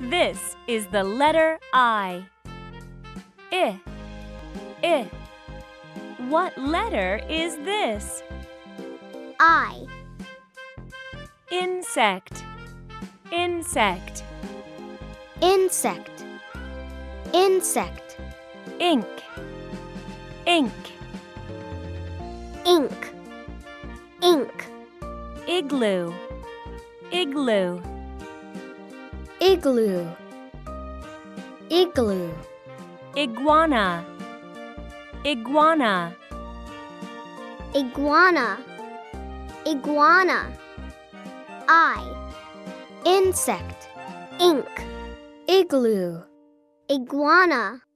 This is the letter I. I. I. What letter is this? I. Insect. Insect. Insect. Insect. Ink. Ink. Ink. Ink. Igloo. Igloo. Igloo. Igloo. Iguana. Iguana. Iguana. Iguana. I. Insect. Ink. Igloo. Iguana.